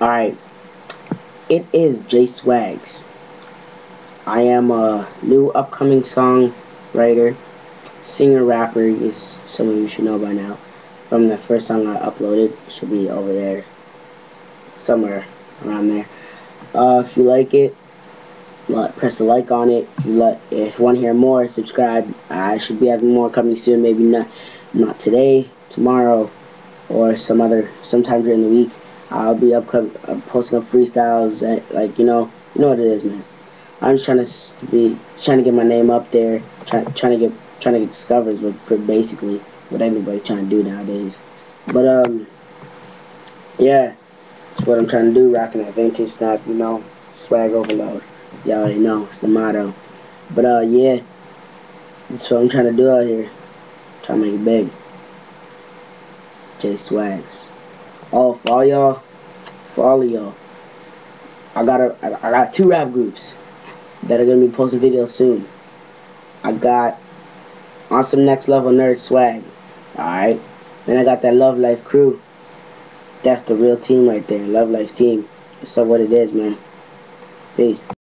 Alright. It is J Swags. I am a new upcoming song writer, singer, rapper, is some of you should know by now. From the first song I uploaded, should be over there, somewhere around there. Uh, if you like it, press the like on it. If you, like, if you want to hear more, subscribe. I should be having more coming soon. Maybe not, not today, tomorrow, or some other, sometime during the week. I'll be up uh, posting up freestyles, and, like you know, you know what it is, man. I'm just trying to be trying to get my name up there, trying trying to get trying to get discovered, but basically what anybody's trying to do nowadays. But um, yeah, that's what I'm trying to do. Rocking that vintage stuff, you know, swag overload. Y'all already know it's the motto. But uh, yeah, that's what I'm trying to do out here. Trying to make it big. J Swags. Oh, for all y'all, for all of y'all, I got a, I got two rap groups that are gonna be posting videos soon. I got on some next level nerd swag. Alright. Then I got that Love Life crew. That's the real team right there. Love Life team. It's so what it is, man. Peace.